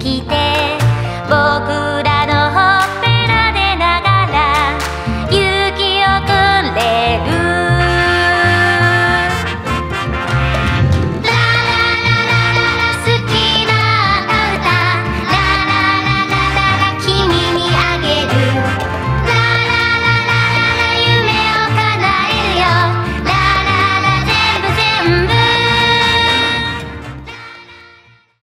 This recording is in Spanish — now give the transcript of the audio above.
quite